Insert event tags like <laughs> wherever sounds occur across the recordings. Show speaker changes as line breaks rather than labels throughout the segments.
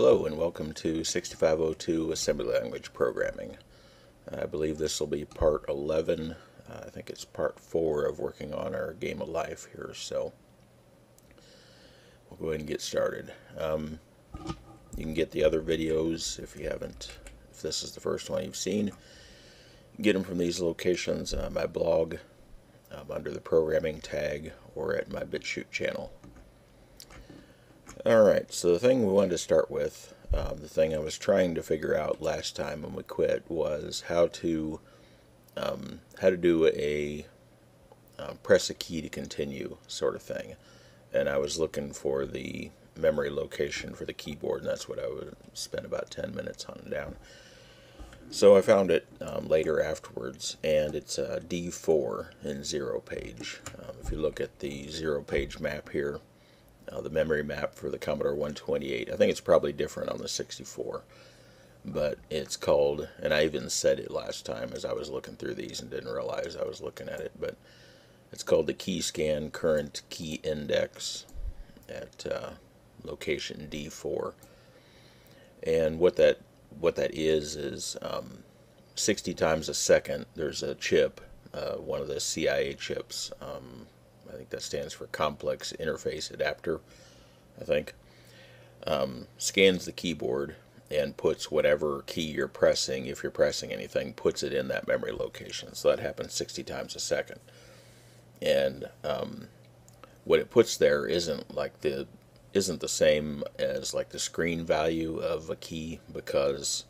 Hello and welcome to 6502 Assembly Language Programming. I believe this will be part 11. Uh, I think it's part 4 of working on our game of life here, so we'll go ahead and get started. Um, you can get the other videos if you haven't, if this is the first one you've seen. Get them from these locations, uh, my blog, um, under the programming tag, or at my BitChute channel. Alright, so the thing we wanted to start with, um, the thing I was trying to figure out last time when we quit was how to um, how to do a uh, press a key to continue sort of thing. And I was looking for the memory location for the keyboard, and that's what I would spend about 10 minutes hunting down. So I found it um, later afterwards, and it's a D4 in zero page. Um, if you look at the zero page map here, uh, the memory map for the Commodore 128. I think it's probably different on the 64, but it's called, and I even said it last time as I was looking through these and didn't realize I was looking at it, but it's called the Key Scan Current Key Index at uh, location D4. And what that what that is is um, 60 times a second. There's a chip, uh, one of the CIA chips. Um, I think that stands for Complex Interface Adapter, I think, um, scans the keyboard and puts whatever key you're pressing, if you're pressing anything, puts it in that memory location. So that happens 60 times a second. And um, what it puts there isn't like the isn't the same as like the screen value of a key because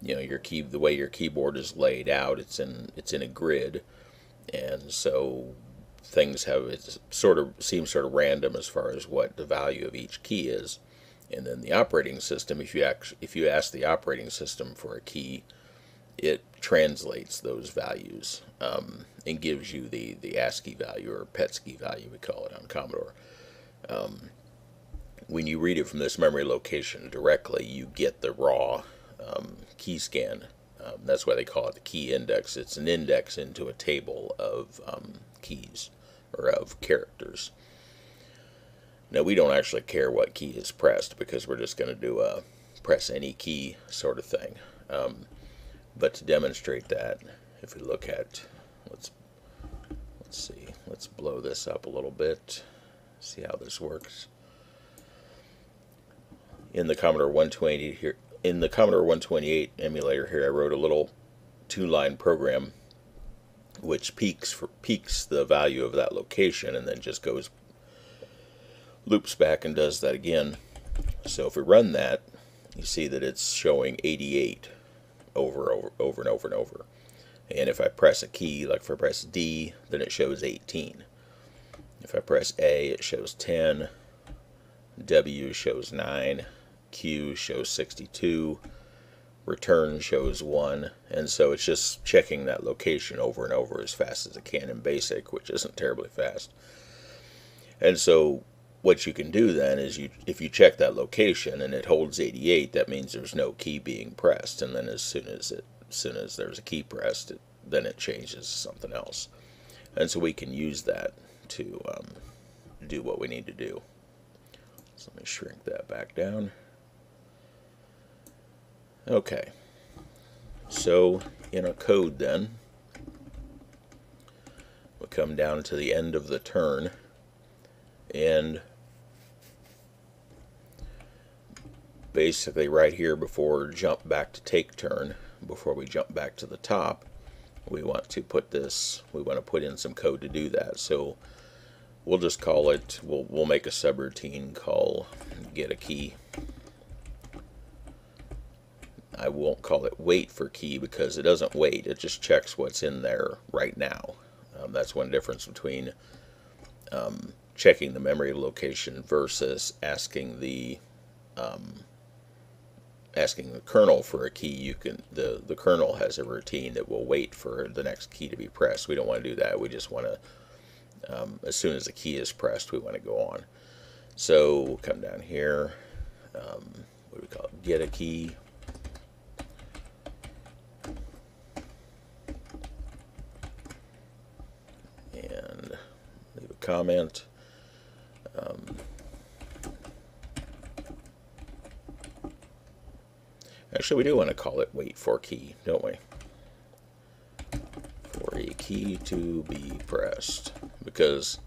you know your key the way your keyboard is laid out it's in it's in a grid and so things have it sort of seems sort of random as far as what the value of each key is. And then the operating system, if you act, if you ask the operating system for a key, it translates those values um, and gives you the the ASCII value or PETSCII value, we call it on Commodore. Um, when you read it from this memory location directly, you get the raw um, key scan. Um, that's why they call it the key index. It's an index into a table of um, keys or of characters. Now we don't actually care what key is pressed because we're just going to do a press any key sort of thing. Um, but to demonstrate that, if we look at, let's let's see, let's blow this up a little bit, see how this works. In the Commodore 128 here, in the Commodore 128 emulator here, I wrote a little two-line program which peeks for, peeks the value of that location and then just goes loops back and does that again. So if we run that, you see that it's showing 88 over over over and over and over. And if I press a key, like if I press D, then it shows 18. If I press A, it shows 10. W shows 9. Q shows 62 return shows 1 and so it's just checking that location over and over as fast as it can in basic which isn't terribly fast. And so what you can do then is you if you check that location and it holds 88 that means there's no key being pressed and then as soon as it as soon as there's a key pressed it, then it changes to something else. And so we can use that to um, do what we need to do. So let me shrink that back down Okay, so in our code then, we come down to the end of the turn and basically right here before jump back to take turn, before we jump back to the top, we want to put this, we want to put in some code to do that. So we'll just call it, we'll, we'll make a subroutine call get a key. I won't call it wait for key because it doesn't wait. It just checks what's in there right now. Um, that's one difference between um, checking the memory location versus asking the um, asking the kernel for a key. You can the the kernel has a routine that will wait for the next key to be pressed. We don't want to do that. We just want to um, as soon as the key is pressed, we want to go on. So we'll come down here. Um, what do we call it? Get a key. Comment. Um, Actually, we do want to call it wait for key, don't we? For a key to be pressed. Because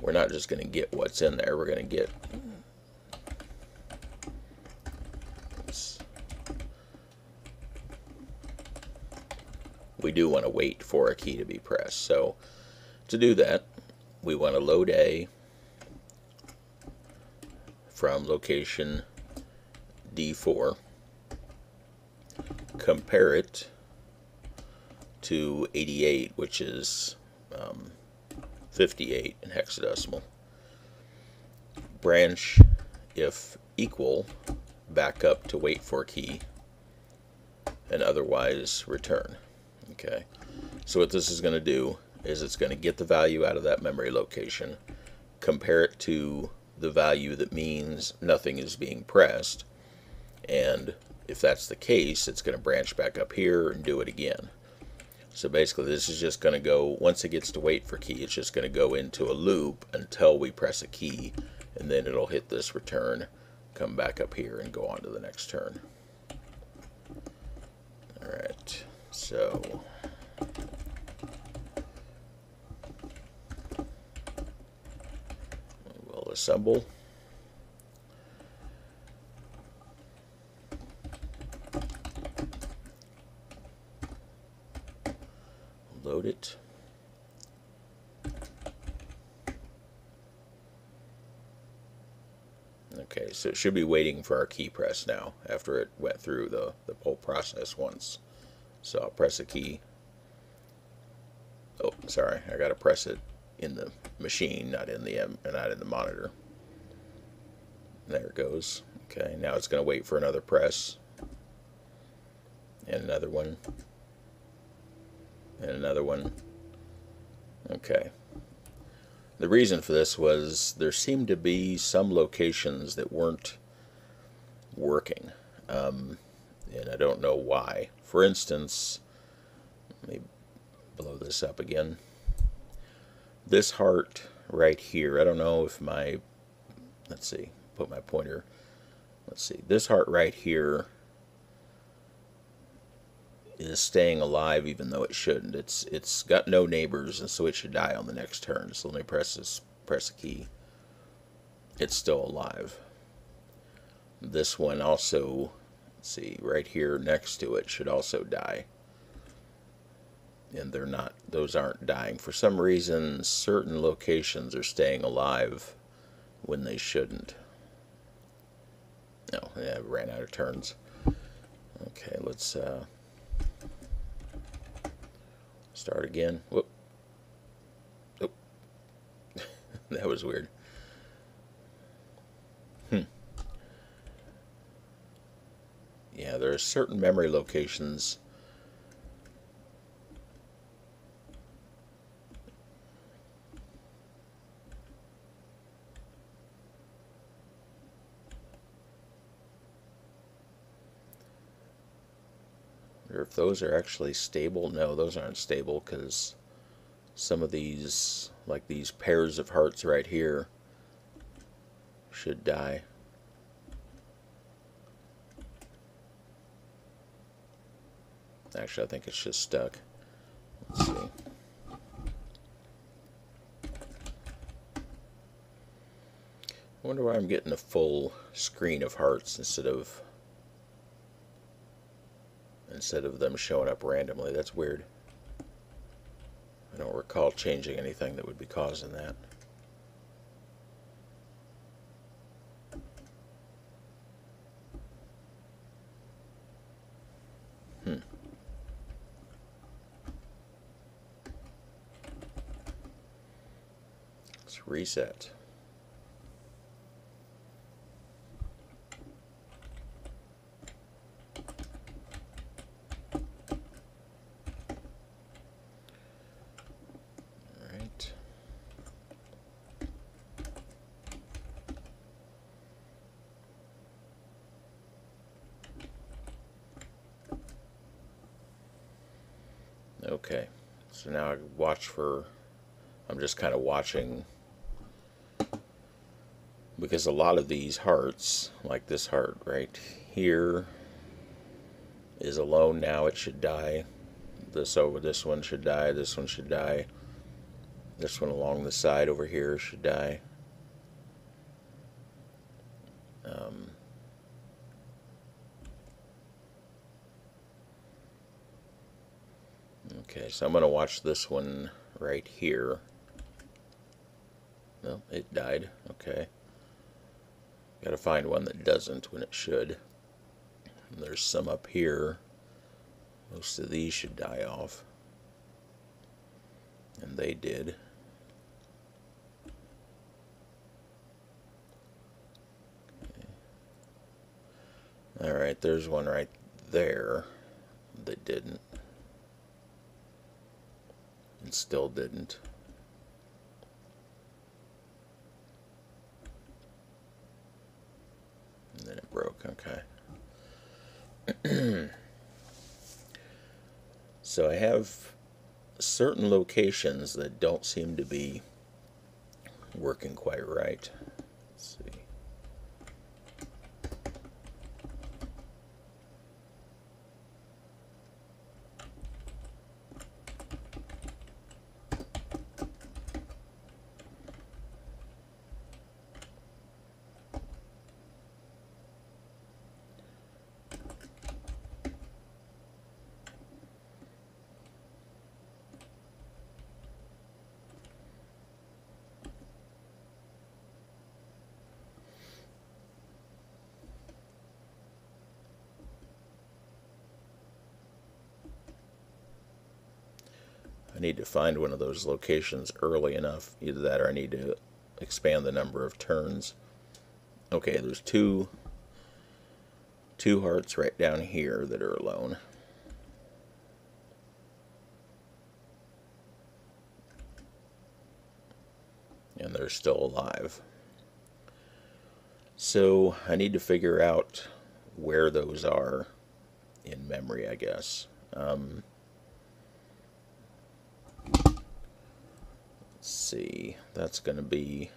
we're not just going to get what's in there, we're going to get we do want to wait for a key to be pressed. So to do that, we want to load A from location D4, compare it to 88, which is um, 58 in hexadecimal. Branch if equal back up to wait for key and otherwise return. Okay, so what this is going to do is it's going to get the value out of that memory location, compare it to the value that means nothing is being pressed, and if that's the case, it's going to branch back up here and do it again. So basically this is just going to go, once it gets to wait for key, it's just going to go into a loop until we press a key, and then it'll hit this return, come back up here, and go on to the next turn. Alright, so assemble. Load it. Okay, so it should be waiting for our key press now after it went through the, the whole process once. So I'll press a key. Oh, sorry, I gotta press it in the machine, not in the um, not in the monitor. There it goes. Okay, now it's gonna wait for another press. And another one. And another one. Okay. The reason for this was there seemed to be some locations that weren't working. Um, and I don't know why. For instance, let me blow this up again. This heart right here, I don't know if my, let's see, put my pointer, let's see, this heart right here is staying alive even though it shouldn't. It's it's got no neighbors and so it should die on the next turn. So let me press this press a key. It's still alive. This one also let's see right here next to it should also die and they're not those aren't dying. For some reason certain locations are staying alive when they shouldn't. No yeah ran out of turns. Okay let's uh, start again. Whoop. Oh. <laughs> that was weird. Hmm. Yeah, there are certain memory locations if those are actually stable. No, those aren't stable because some of these, like these pairs of hearts right here, should die. Actually, I think it's just stuck. Let's see. I wonder why I'm getting a full screen of hearts instead of instead of them showing up randomly. That's weird. I don't recall changing anything that would be causing that. Hmm. Let's reset. Okay, so now I watch for, I'm just kind of watching because a lot of these hearts, like this heart right here, is alone now. It should die. This over this one should die. This one should die. This one along the side over here should die. Um, okay, so I'm going to watch this one right here. No, it died. Okay. Got to find one that doesn't when it should. And there's some up here. Most of these should die off. And they did. Alright, there's one right there that didn't. And still didn't. And then it broke, okay. <clears throat> so I have certain locations that don't seem to be working quite right. Let's see. I need to find one of those locations early enough. Either that or I need to expand the number of turns. Okay, there's two two hearts right down here that are alone. And they're still alive. So I need to figure out where those are in memory, I guess. Um, see, that's going to be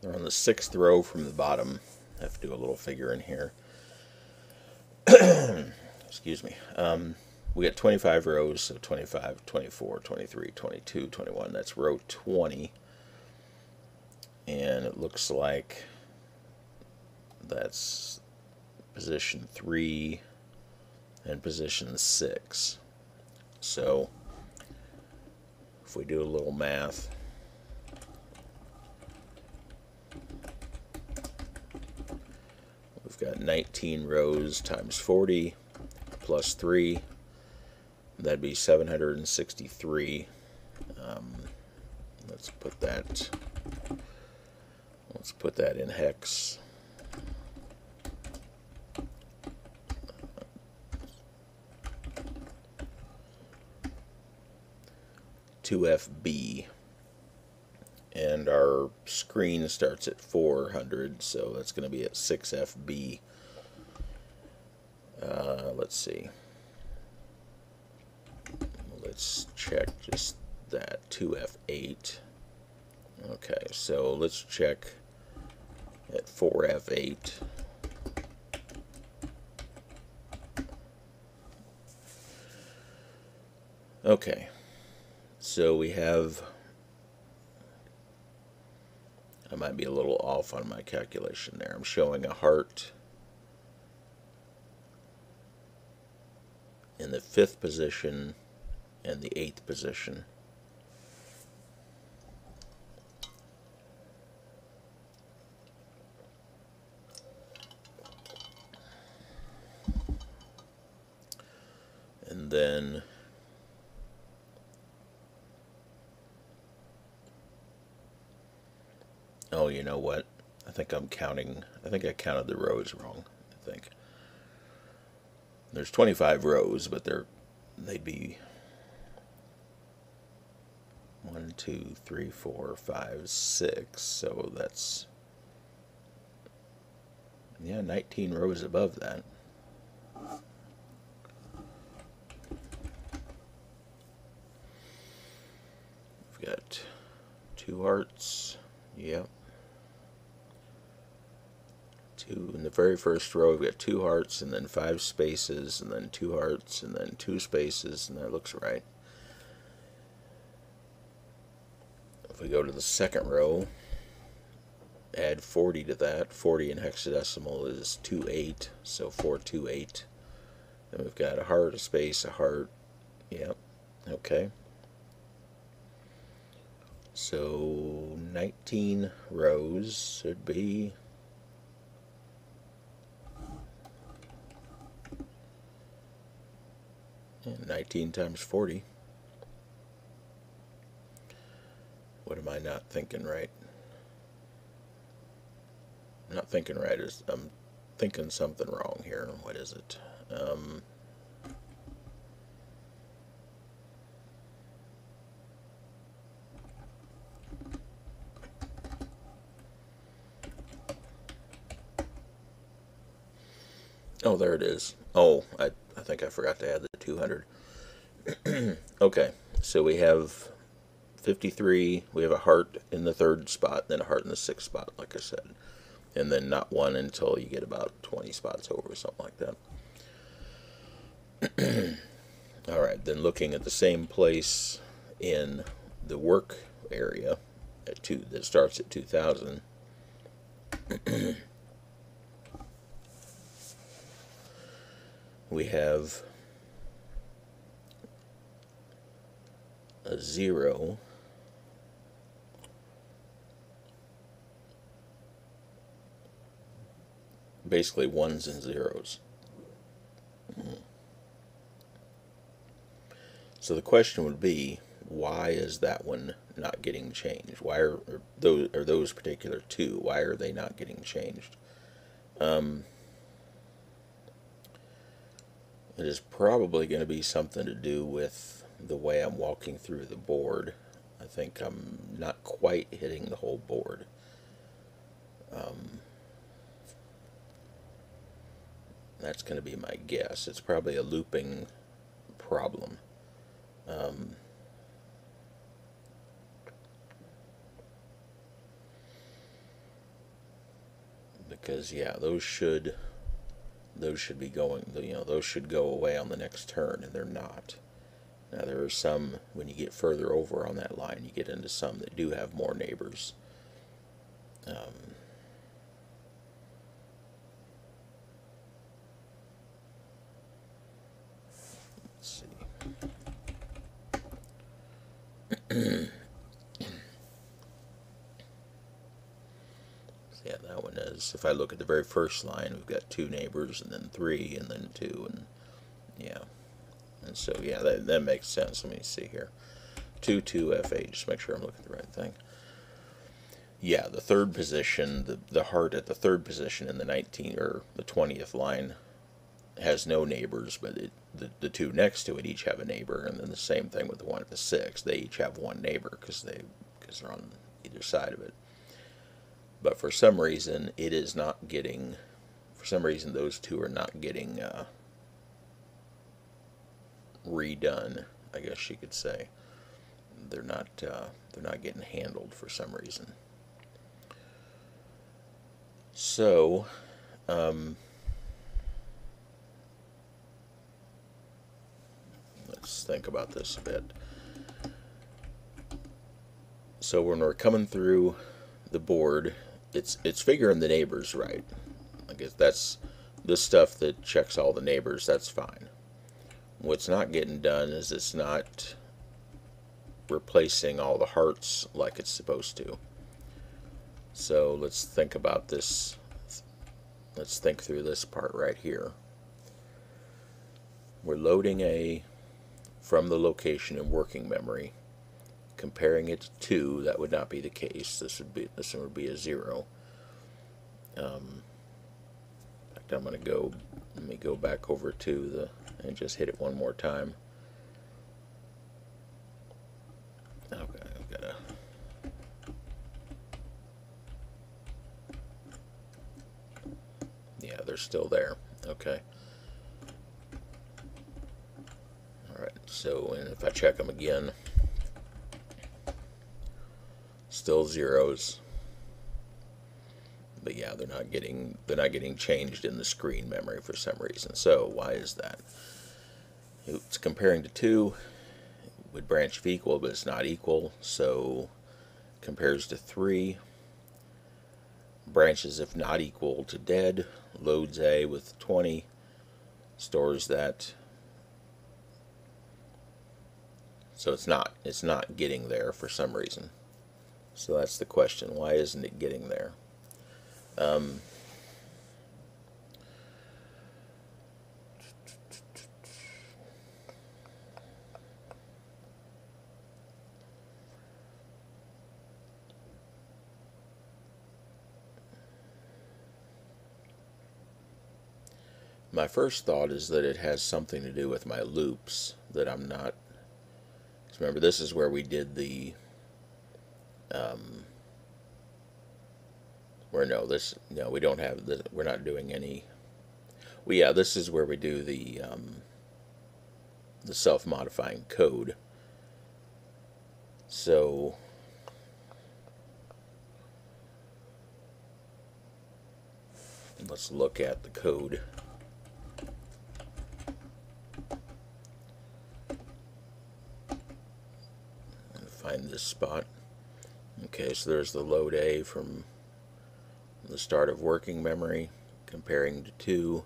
they're on the sixth row from the bottom. I have to do a little figure in here. <clears throat> Excuse me. Um, we got 25 rows, so 25, 24, 23, 22, 21. That's row 20. And it looks like that's position 3 and position 6. So if we do a little math, we've got 19 rows times 40 plus 3, that'd be 763. Um, let's put that, let's put that in hex. 2FB. And our screen starts at 400, so that's going to be at 6FB. Uh, let's see. Let's check just that 2F8. Okay, so let's check at 4F8. Okay, so we have, I might be a little off on my calculation there. I'm showing a heart in the fifth position and the eighth position. And then Oh, you know what? I think I'm counting. I think I counted the rows wrong. I think there's 25 rows, but they're they'd be one, two, three, four, five, six. So that's yeah, 19 rows above that. We've got two hearts. Yep. Two in the very first row we've got two hearts and then five spaces and then two hearts and then two spaces and that looks right. If we go to the second row add 40 to that. 40 in hexadecimal is 28 so 428 then we've got a heart a space a heart. Yep okay. So 19 rows should be 19 times 40. What am I not thinking right? I'm not thinking right. Is I'm thinking something wrong here. What is it? Um, Oh, there it is. Oh, I, I think I forgot to add the 200. <clears throat> okay, so we have 53. We have a heart in the third spot, then a heart in the sixth spot, like I said. And then not one until you get about 20 spots over, something like that. <clears throat> All right, then looking at the same place in the work area at two that starts at 2000. <clears throat> we have a zero basically ones and zeros. So the question would be, why is that one not getting changed? Why are, are those are those particular two? Why are they not getting changed? Um, it is probably going to be something to do with the way I'm walking through the board. I think I'm not quite hitting the whole board. Um, that's going to be my guess. It's probably a looping problem. Um, because, yeah, those should those should be going, you know, those should go away on the next turn, and they're not. Now, there are some, when you get further over on that line, you get into some that do have more neighbors. Um, let's see. <clears throat> yeah, that one is. If I look at the very first line, we've got two neighbors, and then three, and then two, and yeah. And so, yeah, that, that makes sense. Let me see here. 2, 2, F8, just make sure I'm looking at the right thing. Yeah, the third position, the, the heart at the third position in the 19 or the 20th line has no neighbors, but it, the, the two next to it each have a neighbor, and then the same thing with the one at the sixth. They each have one neighbor because they because they're on either side of it but for some reason it is not getting for some reason those two are not getting uh, redone I guess you could say they're not uh, they're not getting handled for some reason so um, let's think about this a bit so when we're coming through the board it's it's figuring the neighbors right. I guess that's the stuff that checks all the neighbors. That's fine. What's not getting done is it's not replacing all the hearts like it's supposed to. So let's think about this. Let's think through this part right here. We're loading a from the location in working memory comparing it to 2, that would not be the case. This would be this one would be a 0. Um, in fact, I'm going to go, let me go back over to the, and just hit it one more time. Okay, I've got to, yeah, they're still there. Okay. Alright, so and if I check them again, still zeros. but yeah, they're not getting they're not getting changed in the screen memory for some reason. So why is that? It's comparing to two would branch if equal, but it's not equal, so compares to three. Branches if not equal to dead, loads A with 20, stores that. So it's not it's not getting there for some reason. So that's the question. Why isn't it getting there? Um, my first thought is that it has something to do with my loops that I'm not remember this is where we did the um, where no this no we don't have the we're not doing any well yeah this is where we do the um, the self-modifying code. So let's look at the code and find this spot. Okay so there's the load A from the start of working memory comparing to 2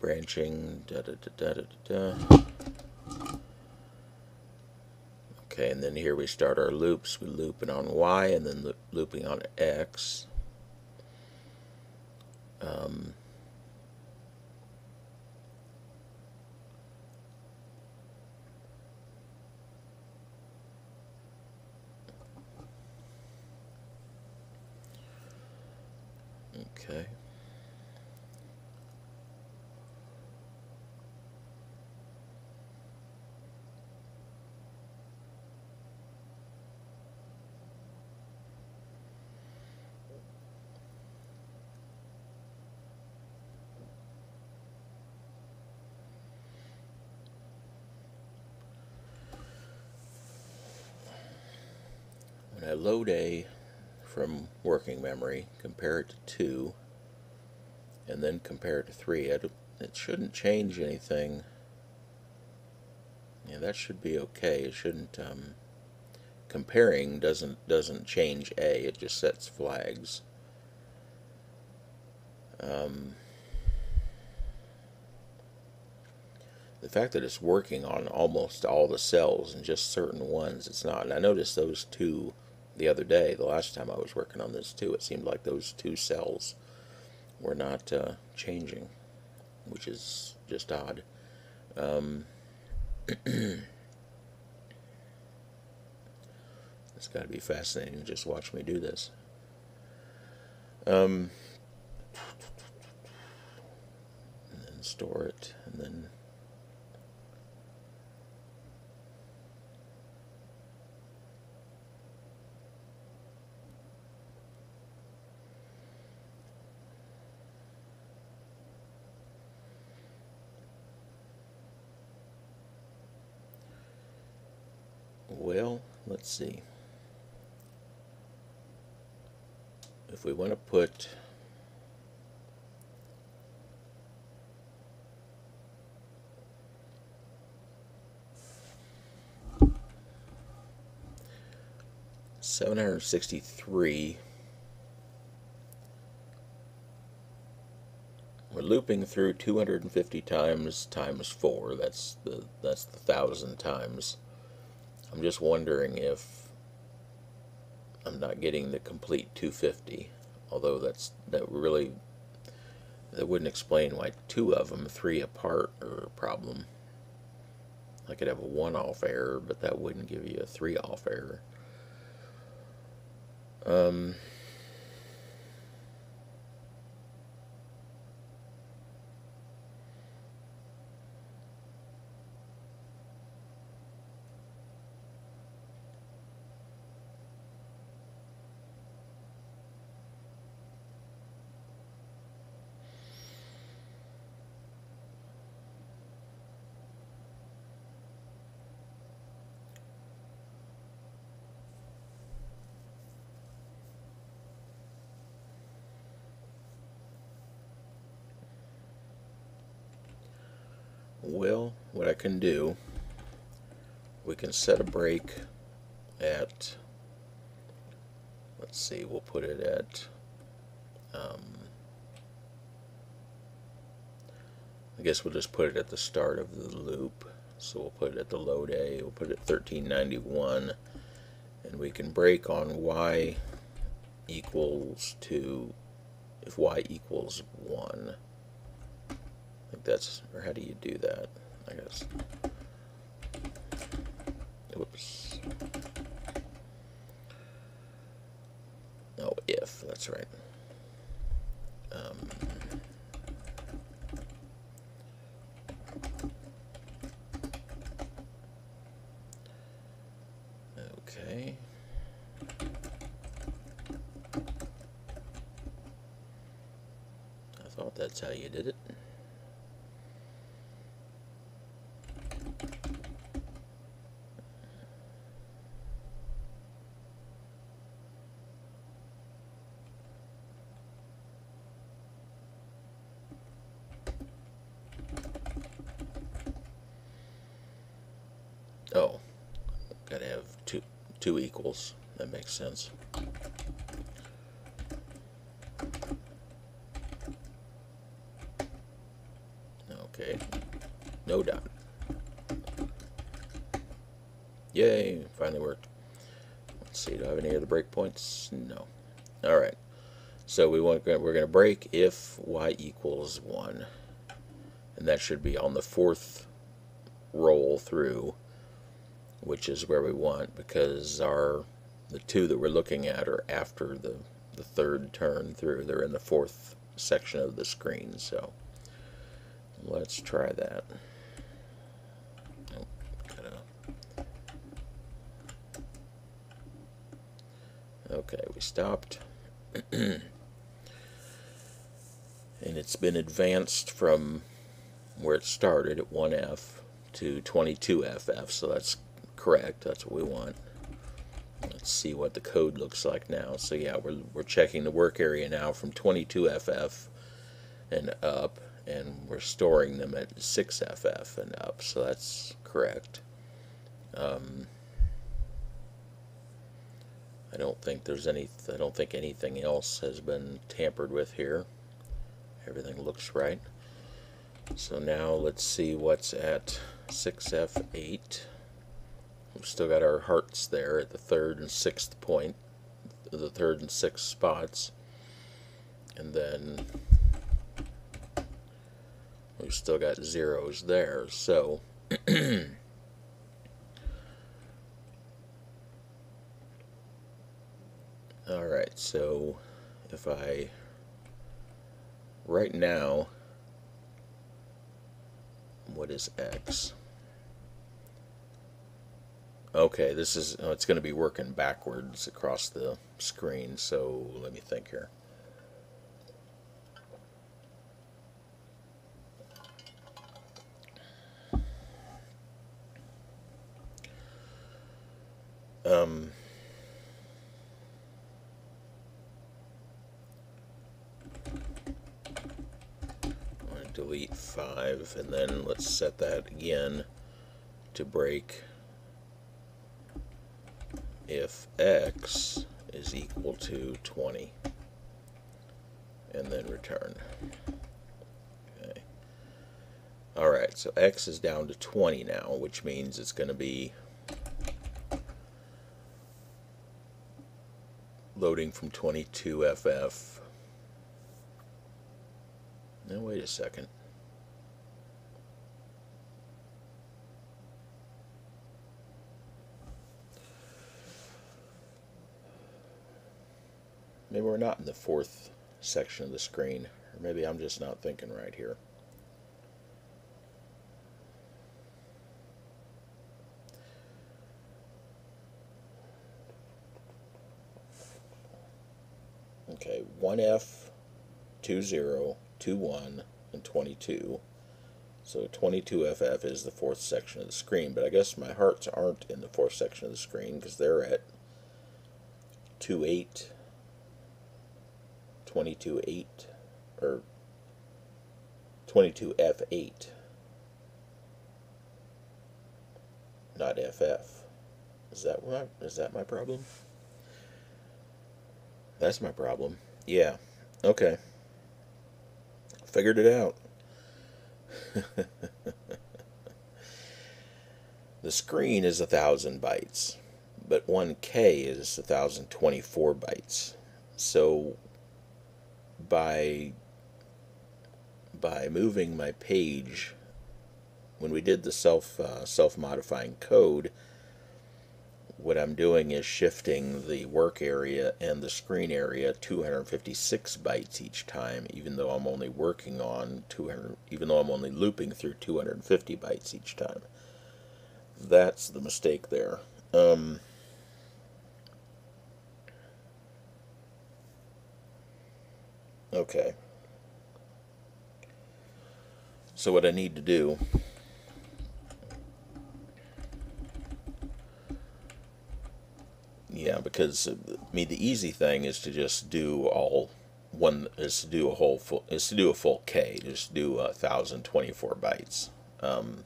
branching da da da da da da okay and then here we start our loops. We loop it on Y and then looping on X. Um, Okay. When I load A from working memory, compare it to 2, and then compare it to 3. It, shouldn't change anything. Yeah, that should be okay. It shouldn't, um, comparing doesn't, doesn't change A, it just sets flags. Um, the fact that it's working on almost all the cells and just certain ones, it's not. And I noticed those two the other day, the last time I was working on this too, it seemed like those two cells were not uh, changing, which is just odd. Um, <clears throat> it's got to be fascinating to just watch me do this. Um, and then store it, and then Well, let's see. If we want to put seven hundred sixty-three we're looping through 250 times times 4 that's the that's the thousand times I'm just wondering if I'm not getting the complete 250 although that's that really that wouldn't explain why two of them three apart are a problem. I could have a one off error but that wouldn't give you a three off error. Um, can do, we can set a break at, let's see, we'll put it at, um, I guess we'll just put it at the start of the loop. So we'll put it at the load A, we'll put it at 1391, and we can break on y equals to, if y equals 1. I think that's, or how do you do that? I guess. Whoops. Oh, if, that's right. Um, okay. I thought that's how you did it. Oh, gotta have two equals. That makes sense. Okay, no dot. Yay, finally worked. Let's see, do I have any other breakpoints? No. All right. So we want we're going to break if y equals 1. And that should be on the fourth roll through which is where we want because our the two that we're looking at are after the the third turn through. They're in the fourth section of the screen so let's try that. Okay we stopped. <clears throat> And it's been advanced from where it started at 1F to 22FF so that's correct. That's what we want. Let's see what the code looks like now. So yeah, we're, we're checking the work area now from 22FF and up, and we're storing them at 6FF and up, so that's correct. Um, I don't think there's any, I don't think anything else has been tampered with here. Everything looks right. So now let's see what's at 6F8. We've still got our hearts there at the third and sixth point, the third and sixth spots. And then we've still got zeros there. So <clears throat> Alright, so if I right now what is X? Okay, this is, oh, it's going to be working backwards across the screen, so let me think here. Um, delete 5 and then let's set that again to break if x is equal to 20 and then return. Okay. Alright, so x is down to 20 now, which means it's going to be loading from 22FF. Now wait a second. Maybe we're not in the fourth section of the screen. Or maybe I'm just not thinking right here. Okay, 1F, 20, 21, and 22. So 22FF is the fourth section of the screen, but I guess my hearts aren't in the fourth section of the screen because they're at 28 22.8 or 22F8. not FF. Is that what? Is that my problem? That's my problem. Yeah. Okay. Figured it out. <laughs> the screen is a thousand bytes, but 1K is a thousand twenty-four bytes. So by by moving my page when we did the self uh, self modifying code what I'm doing is shifting the work area and the screen area 256 bytes each time even though I'm only working on 200 even though I'm only looping through 250 bytes each time. That's the mistake there. Um, okay. So what I need to do yeah because I mean the easy thing is to just do all one is to do a whole full is to do a full K just do a thousand twenty four bytes um,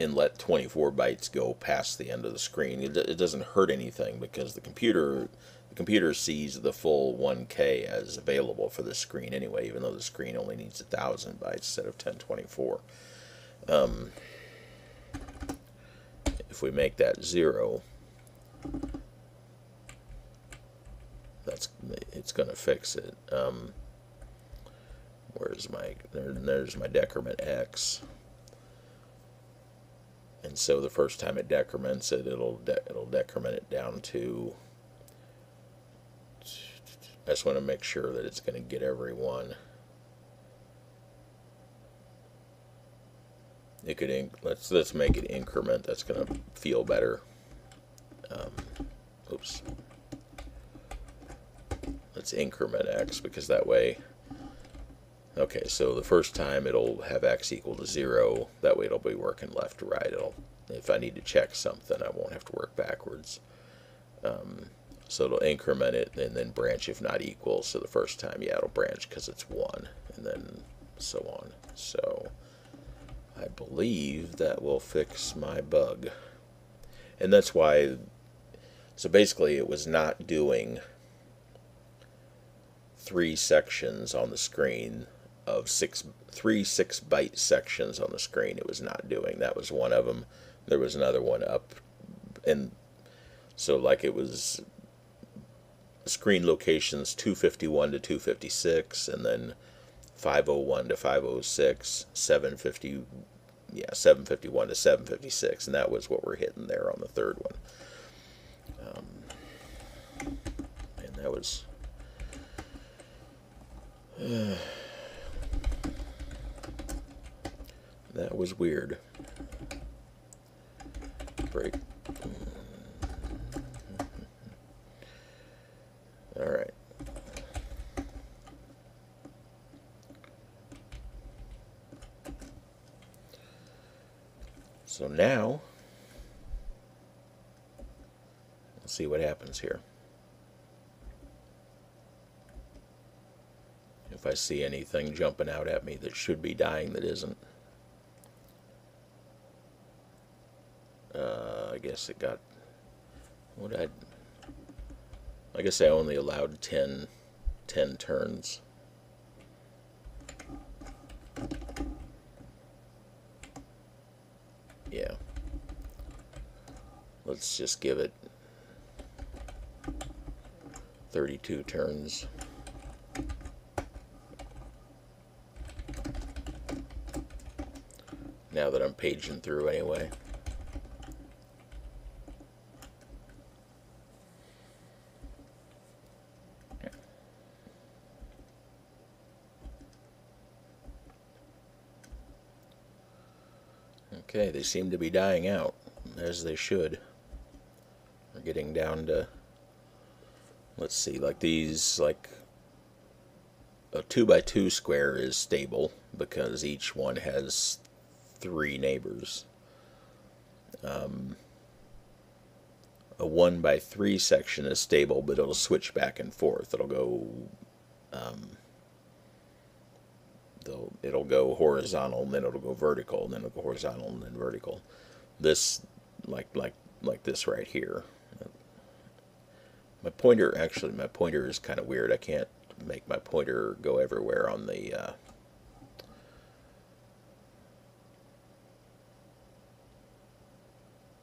and let 24 bytes go past the end of the screen. It, it doesn't hurt anything because the computer computer sees the full 1K as available for the screen anyway, even though the screen only needs 1,000 bytes instead of 1024. Um, if we make that 0, that's it's going to fix it. Um, where's my, there, there's my decrement X. And so the first time it decrements it, it'll de it'll decrement it down to I just want to make sure that it's going to get everyone. It could let's let's make it increment. That's going to feel better. Um, oops. Let's increment x because that way. Okay, so the first time it'll have x equal to zero. That way it'll be working left to right. It'll if I need to check something, I won't have to work backwards. Um, so it'll increment it and then branch if not equal. So the first time, yeah, it'll branch because it's 1, and then so on. So I believe that will fix my bug. And that's why, so basically it was not doing three sections on the screen of six, three six byte sections on the screen. It was not doing. That was one of them. There was another one up, and so like it was screen locations 251 to 256 and then 501 to 506 750 yeah 751 to 756 and that was what we're hitting there on the third one. Um, and that was uh, <sighs> that was weird. Break All right. So now, let's see what happens here. If I see anything jumping out at me that should be dying that isn't. Uh, I guess it got, what I I guess I only allowed 10, 10 turns. Yeah. Let's just give it 32 turns. Now that I'm paging through anyway. Okay, they seem to be dying out, as they should. We're getting down to, let's see, like these, like a 2 by 2 square is stable because each one has three neighbors. Um, a 1 by 3 section is stable, but it'll switch back and forth. It'll go um, they'll it'll go horizontal and then it'll go vertical and then it'll go horizontal and then vertical this like like like this right here. My pointer actually my pointer is kind of weird. I can't make my pointer go everywhere on the uh,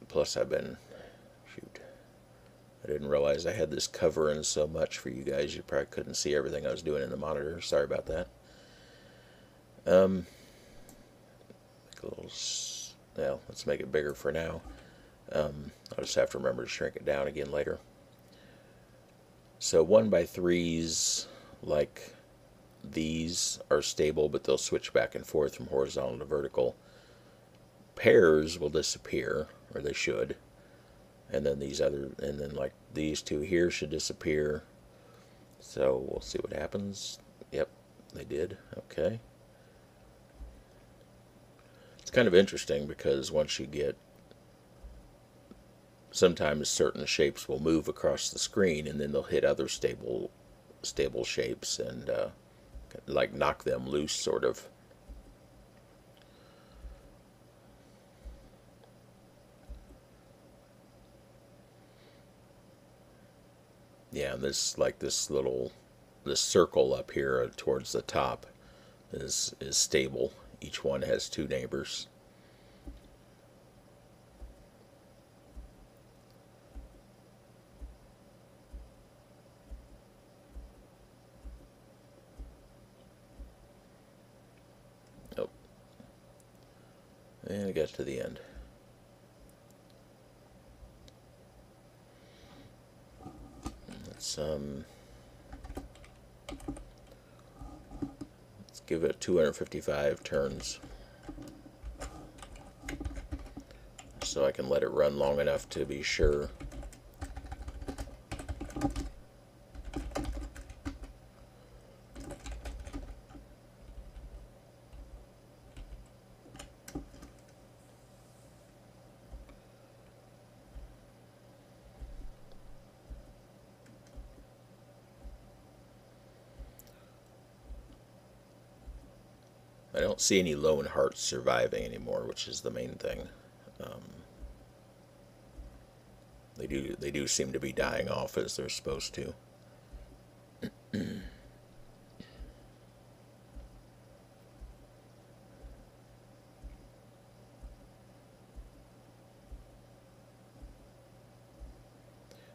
plus I've been shoot I didn't realize I had this covering so much for you guys you probably couldn't see everything I was doing in the monitor sorry about that um a little well let's make it bigger for now. Um, I'll just have to remember to shrink it down again later. So one by threes like these are stable but they'll switch back and forth from horizontal to vertical. Pairs will disappear or they should. And then these other and then like these two here should disappear. So we'll see what happens. Yep they did. Okay kind of interesting because once you get sometimes certain shapes will move across the screen and then they'll hit other stable stable shapes and uh, like knock them loose sort of. Yeah this like this little this circle up here towards the top is is stable each one has two neighbors. Oh and I got to the end. Let's um give it 255 turns. So I can let it run long enough to be sure I don't see any lone hearts surviving anymore, which is the main thing. Um, they do they do seem to be dying off as they're supposed to. and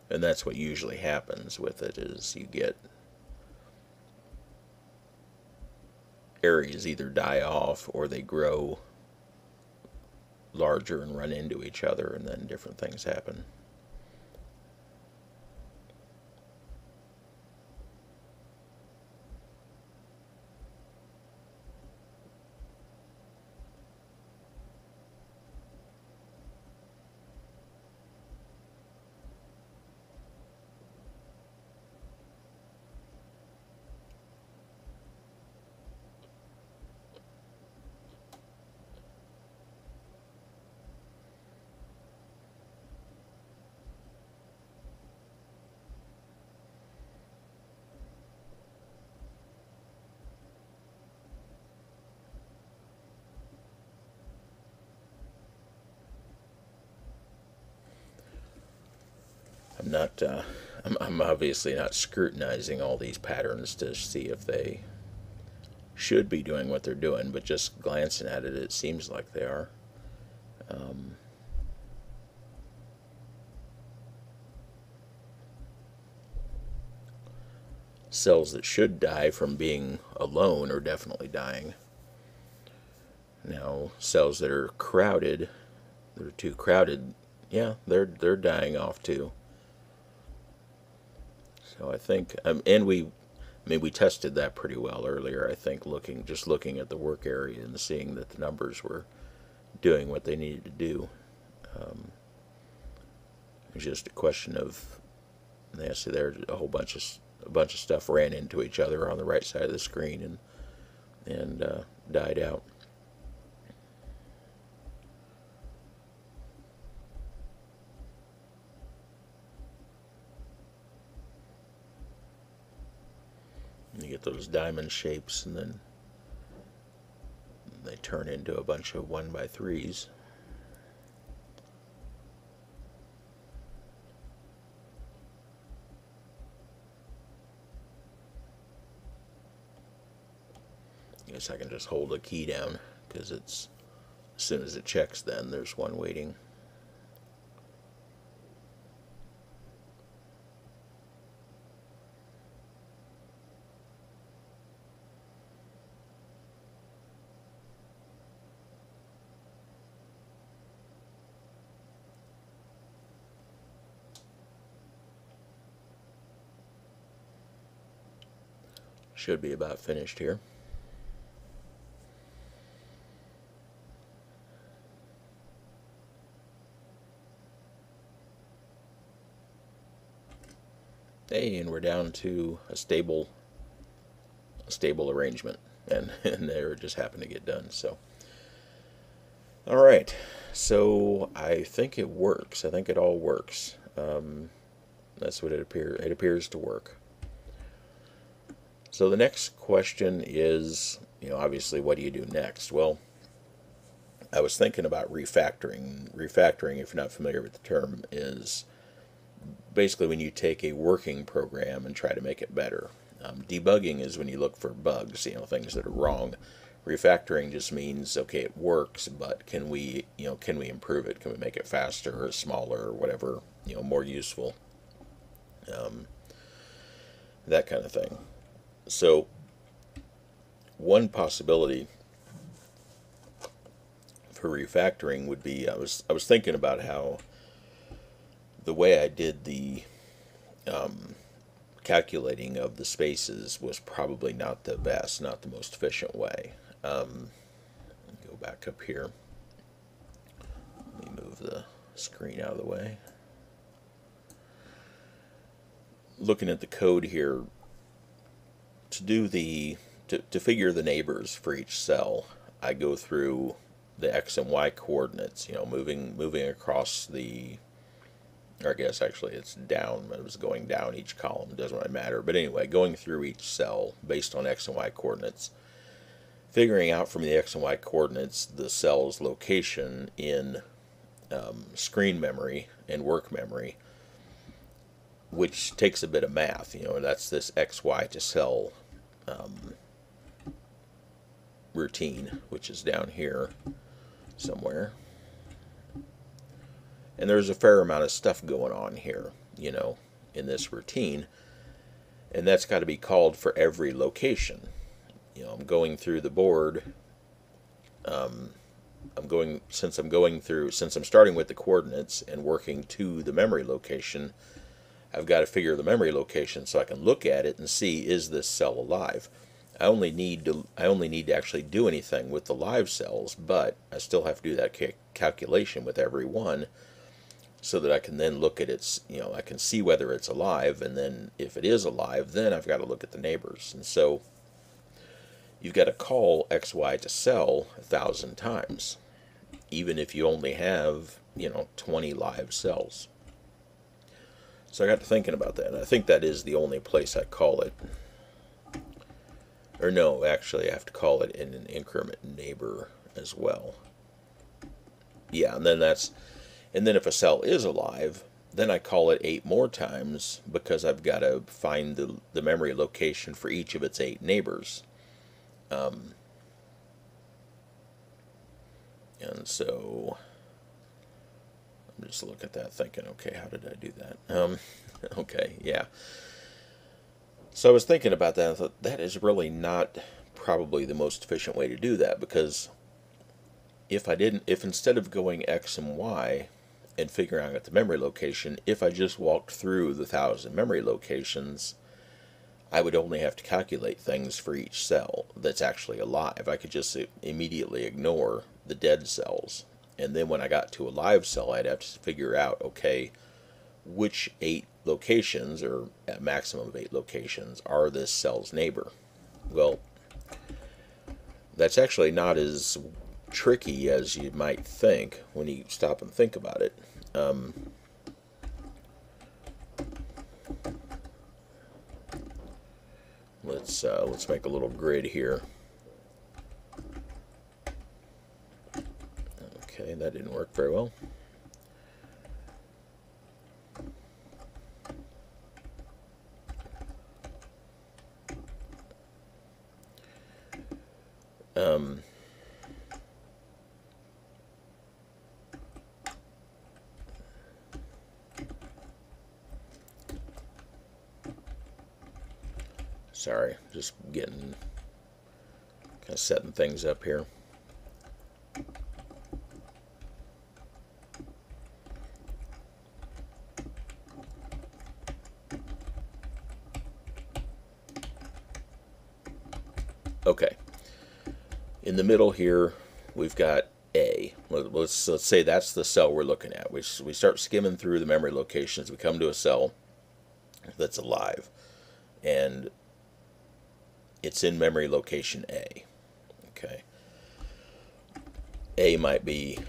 that's what usually happens with it is you get areas either die off or they grow larger and run into each other and then different things happen. I'm not, uh, I'm, I'm obviously not scrutinizing all these patterns to see if they should be doing what they're doing, but just glancing at it, it seems like they are. Um, cells that should die from being alone are definitely dying. Now, cells that are crowded, that are too crowded, yeah, they're they're dying off too. So I think, um, and we, I mean, we tested that pretty well earlier. I think looking, just looking at the work area and seeing that the numbers were doing what they needed to do. Um, it's just a question of, yeah, see, there a whole bunch of a bunch of stuff ran into each other on the right side of the screen and and uh, died out. get those diamond shapes and then they turn into a bunch of one by threes. I guess I can just hold a key down because it's as soon as it checks then there's one waiting. Should be about finished here. Hey, and we're down to a stable, a stable arrangement, and <laughs> and there just happened to get done. So, all right, so I think it works. I think it all works. Um, that's what it appears. It appears to work. So the next question is, you know, obviously, what do you do next? Well, I was thinking about refactoring. Refactoring, if you're not familiar with the term, is basically when you take a working program and try to make it better. Um, debugging is when you look for bugs, you know, things that are wrong. Refactoring just means okay, it works, but can we, you know, can we improve it? Can we make it faster or smaller or whatever, you know, more useful? Um, that kind of thing. So, one possibility for refactoring would be I was I was thinking about how the way I did the um, calculating of the spaces was probably not the best, not the most efficient way. Um, go back up here. Let me move the screen out of the way. Looking at the code here, to do the to, to figure the neighbors for each cell, I go through the x and y coordinates. You know, moving moving across the. Or I guess actually it's down. It was going down each column. Doesn't really matter. But anyway, going through each cell based on x and y coordinates, figuring out from the x and y coordinates the cell's location in um, screen memory and work memory, which takes a bit of math. You know, that's this xy to cell um, routine, which is down here somewhere. And there's a fair amount of stuff going on here, you know, in this routine. And that's got to be called for every location. You know, I'm going through the board. Um, I'm going, since I'm going through, since I'm starting with the coordinates and working to the memory location, I've got to figure the memory location so I can look at it and see is this cell alive. I only need to I only need to actually do anything with the live cells, but I still have to do that ca calculation with every one so that I can then look at its, you know, I can see whether it's alive and then if it is alive, then I've got to look at the neighbors. And so you've got to call XY to cell a thousand times, even if you only have, you know, 20 live cells. So I got to thinking about that, and I think that is the only place I call it. Or no, actually, I have to call it in an increment neighbor as well. Yeah, and then that's, and then if a cell is alive, then I call it eight more times because I've got to find the, the memory location for each of its eight neighbors. Um, and so just look at that thinking, okay, how did I do that? Um, <laughs> okay, yeah. So I was thinking about that. I thought that is really not probably the most efficient way to do that because if I didn't, if instead of going X and Y and figuring out the memory location, if I just walked through the thousand memory locations, I would only have to calculate things for each cell that's actually alive. I could just immediately ignore the dead cells and then when I got to a live cell, I'd have to figure out, okay, which eight locations, or a maximum of eight locations, are this cell's neighbor. Well, that's actually not as tricky as you might think when you stop and think about it. Um, let's uh, let's make a little grid here. Okay, that didn't work very well. Um, sorry, just getting kind of setting things up here. Okay. In the middle here, we've got A. Let's, let's say that's the cell we're looking at. We, we start skimming through the memory locations. We come to a cell that's alive. And it's in memory location A. Okay. A might be,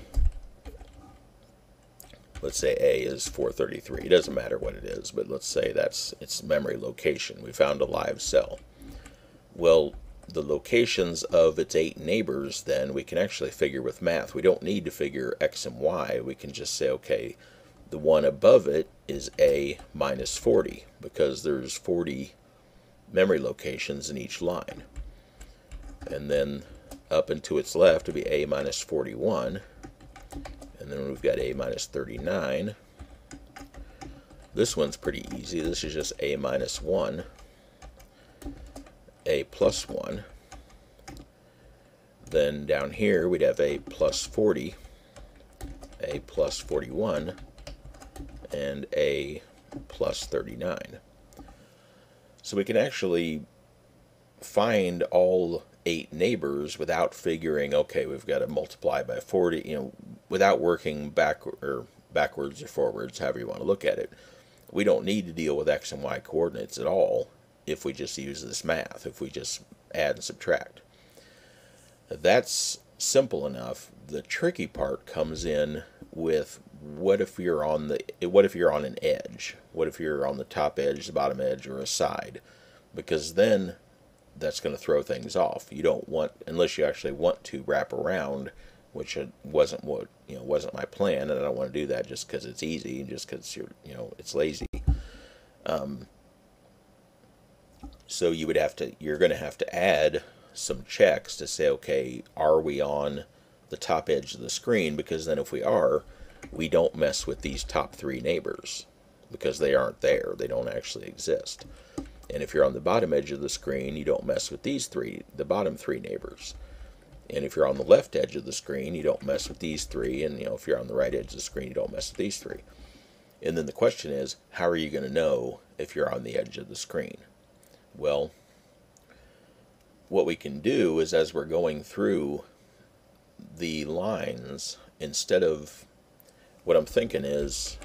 let's say A is 433. It doesn't matter what it is, but let's say that's its memory location. We found a live cell. Well, the locations of its eight neighbors, then we can actually figure with math. We don't need to figure x and y. We can just say, okay, the one above it is a minus 40 because there's 40 memory locations in each line. And then up and to its left would be a minus 41. And then we've got a minus 39. This one's pretty easy. This is just a minus 1 a plus 1. Then down here we'd have a plus 40, a plus 41, and a plus 39. So we can actually find all eight neighbors without figuring, okay, we've got to multiply by 40, you know, without working back or backwards or forwards, however you want to look at it. We don't need to deal with x and y coordinates at all if we just use this math, if we just add and subtract. That's simple enough. The tricky part comes in with what if you're on the what if you're on an edge? What if you're on the top edge, the bottom edge, or a side? Because then that's going to throw things off. You don't want unless you actually want to wrap around, which wasn't what you know wasn't my plan, and I don't want to do that just because it's easy, just because you're you know it's lazy. Um, so you would have to, you're going to have to add some checks to say, okay, are we on the top edge of the screen? Because then if we are, we don't mess with these top three neighbors because they aren't there. They don't actually exist. And if you're on the bottom edge of the screen, you don't mess with these three, the bottom three neighbors. And if you're on the left edge of the screen, you don't mess with these three. And you know, if you're on the right edge of the screen, you don't mess with these three. And then the question is, how are you going to know if you're on the edge of the screen? Well, what we can do is as we're going through the lines, instead of what I'm thinking is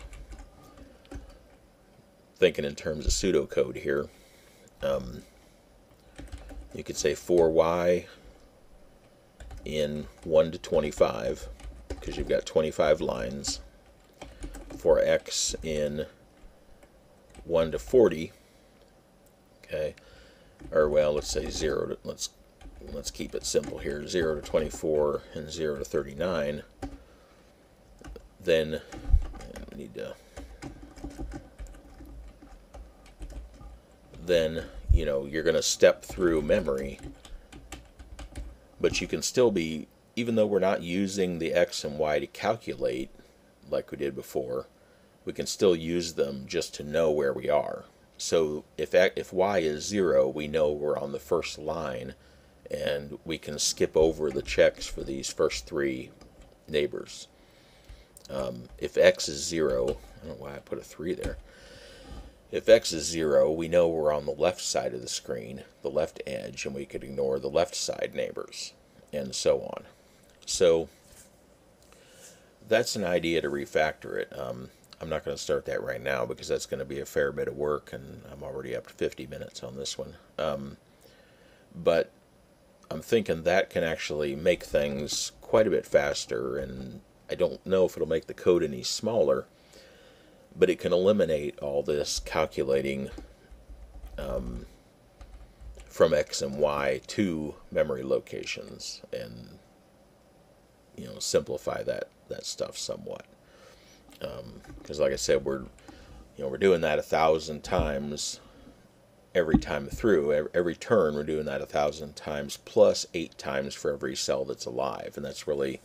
thinking in terms of pseudocode here. Um, you could say 4y in 1 to 25 because you've got 25 lines. For x in 1 to 40 okay? Or well let's say 0 to, let's let's keep it simple here. 0 to 24 and 0 to 39 then we need to then you know you're going to step through memory but you can still be even though we're not using the x and y to calculate like we did before we can still use them just to know where we are so if, if y is 0, we know we're on the first line, and we can skip over the checks for these first three neighbors. Um, if x is 0, I don't know why I put a 3 there. If x is 0, we know we're on the left side of the screen, the left edge, and we could ignore the left side neighbors, and so on. So that's an idea to refactor it. Um, I'm not going to start that right now because that's going to be a fair bit of work, and I'm already up to 50 minutes on this one. Um, but I'm thinking that can actually make things quite a bit faster, and I don't know if it'll make the code any smaller, but it can eliminate all this calculating um, from X and Y to memory locations and you know simplify that that stuff somewhat because um, like I said we're you know we're doing that a thousand times every time through. Every, every turn, we're doing that a thousand times plus eight times for every cell that's alive, and that's really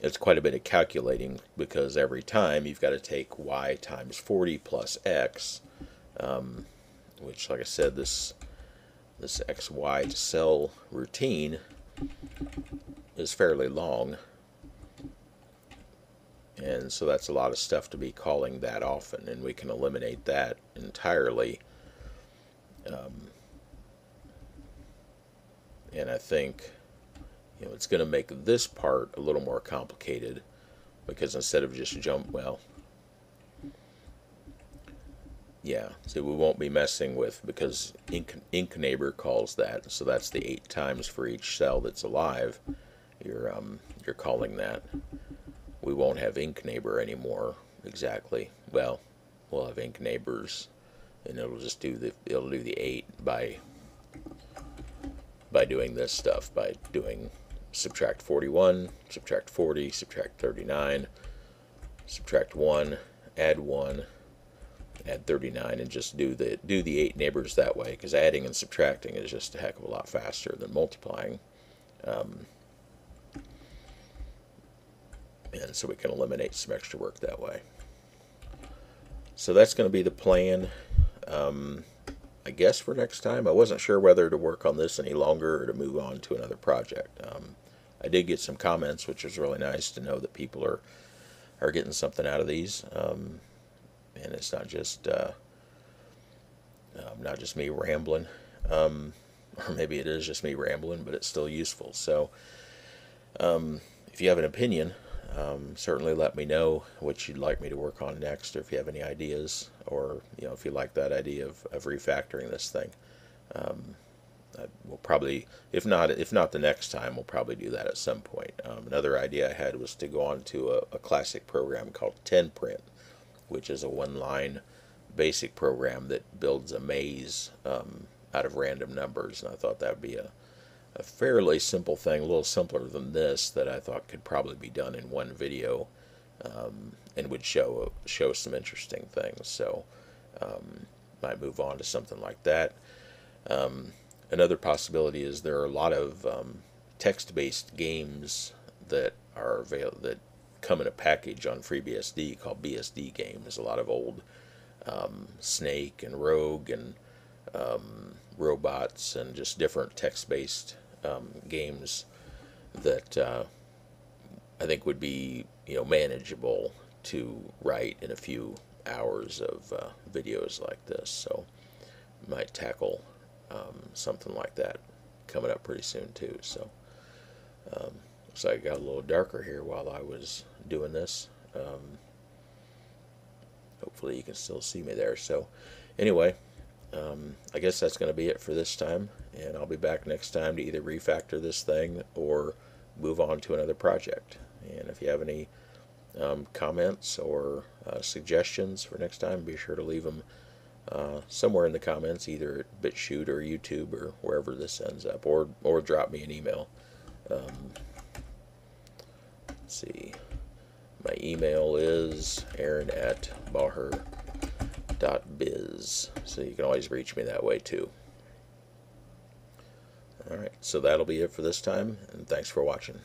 it's quite a bit of calculating because every time you've got to take y times 40 plus x, um, which, like I said, this this xy to cell routine is fairly long. And so that's a lot of stuff to be calling that often, and we can eliminate that entirely. Um, and I think you know it's going to make this part a little more complicated because instead of just jump, well, yeah, so we won't be messing with because Ink, neighbor calls that, so that's the eight times for each cell that's alive. You're um, you're calling that. We won't have ink neighbor anymore. Exactly. Well, we'll have ink neighbors and it'll just do the it'll do the eight by by doing this stuff by doing subtract 41, subtract 40, subtract 39, subtract 1, add 1 add 39 and just do the do the eight neighbors that way because adding and subtracting is just a heck of a lot faster than multiplying um, and so we can eliminate some extra work that way. So that's going to be the plan um, I guess for next time. I wasn't sure whether to work on this any longer or to move on to another project. Um, I did get some comments which was really nice to know that people are are getting something out of these. Um, and it's not just uh, um, not just me rambling, um, or maybe it is just me rambling, but it's still useful. So, um, if you have an opinion, um, certainly let me know what you'd like me to work on next, or if you have any ideas, or you know if you like that idea of, of refactoring this thing. Um, we'll probably, if not, if not the next time, we'll probably do that at some point. Um, another idea I had was to go on to a, a classic program called 10 print which is a one-line basic program that builds a maze um, out of random numbers. And I thought that would be a, a fairly simple thing, a little simpler than this, that I thought could probably be done in one video um, and would show show some interesting things. So um, might move on to something like that. Um, another possibility is there are a lot of um, text-based games that are available that come in a package on FreeBSD called BSD games. A lot of old um, Snake and Rogue and um, robots and just different text-based um, games that uh, I think would be you know manageable to write in a few hours of uh, videos like this. So might tackle um, something like that coming up pretty soon too. So. Um, Looks like it got a little darker here while I was doing this. Um, hopefully you can still see me there. So anyway, um, I guess that's going to be it for this time. And I'll be back next time to either refactor this thing or move on to another project. And if you have any um, comments or uh, suggestions for next time, be sure to leave them uh, somewhere in the comments, either at BitChute or YouTube or wherever this ends up, or or drop me an email. Um, Let's see. My email is aaron at baugher.biz. So you can always reach me that way too. Alright, so that'll be it for this time, and thanks for watching.